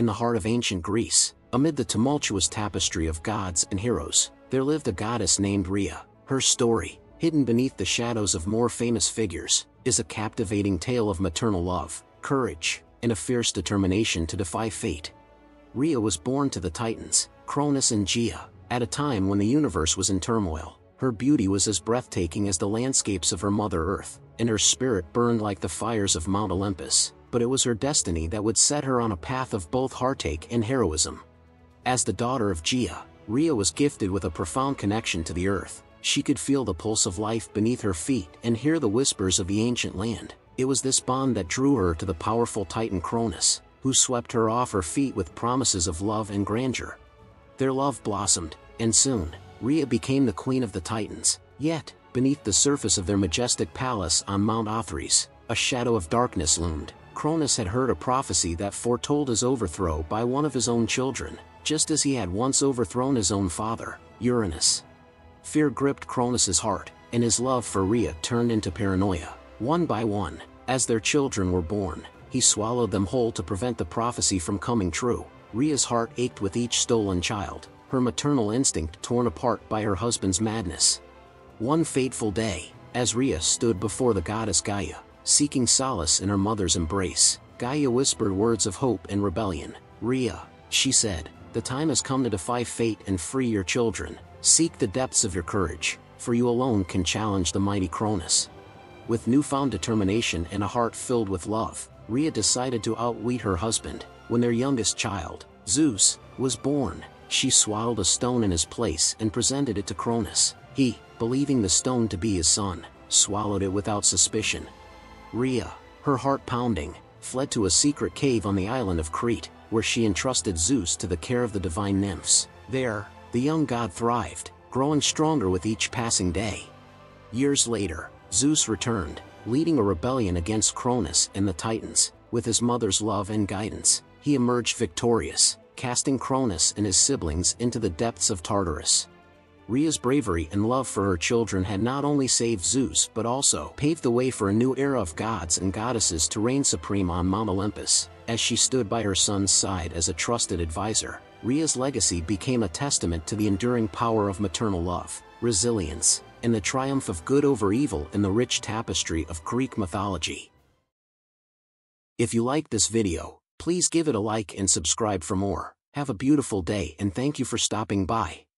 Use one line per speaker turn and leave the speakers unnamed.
in the heart of ancient Greece, amid the tumultuous tapestry of gods and heroes, there lived a goddess named Rhea. Her story, hidden beneath the shadows of more famous figures, is a captivating tale of maternal love, courage, and a fierce determination to defy fate. Rhea was born to the Titans, Cronus and Gaia, at a time when the universe was in turmoil. Her beauty was as breathtaking as the landscapes of her Mother Earth, and her spirit burned like the fires of Mount Olympus, but it was her destiny that would set her on a path of both heartache and heroism. As the daughter of Gaia, Rhea was gifted with a profound connection to the earth. She could feel the pulse of life beneath her feet and hear the whispers of the ancient land. It was this bond that drew her to the powerful Titan Cronus, who swept her off her feet with promises of love and grandeur. Their love blossomed, and soon, Rhea became the queen of the Titans. Yet, beneath the surface of their majestic palace on Mount Othrys, a shadow of darkness loomed. Cronus had heard a prophecy that foretold his overthrow by one of his own children, just as he had once overthrown his own father, Uranus. Fear gripped Cronus's heart, and his love for Rhea turned into paranoia. One by one, as their children were born, he swallowed them whole to prevent the prophecy from coming true. Rhea's heart ached with each stolen child, her maternal instinct torn apart by her husband's madness. One fateful day, as Rhea stood before the goddess Gaia, seeking solace in her mother's embrace, Gaia whispered words of hope and rebellion. Rhea, she said, the time has come to defy fate and free your children. Seek the depths of your courage, for you alone can challenge the mighty Cronus. With newfound determination and a heart filled with love, Rhea decided to outwit her husband. When their youngest child, Zeus, was born, she swallowed a stone in his place and presented it to Cronus. He, believing the stone to be his son, swallowed it without suspicion. Rhea, her heart pounding, fled to a secret cave on the island of Crete, where she entrusted Zeus to the care of the divine nymphs. There, the young god thrived, growing stronger with each passing day. Years later, Zeus returned, leading a rebellion against Cronus and the Titans. With his mother's love and guidance, he emerged victorious, casting Cronus and his siblings into the depths of Tartarus. Rhea's bravery and love for her children had not only saved Zeus but also paved the way for a new era of gods and goddesses to reign supreme on Mount Olympus. As she stood by her son's side as a trusted advisor, Rhea's legacy became a testament to the enduring power of maternal love, resilience, and the triumph of good over evil in the rich tapestry of Greek mythology. If you liked this video, please give it a like and subscribe for more. Have a beautiful day and thank you for stopping by.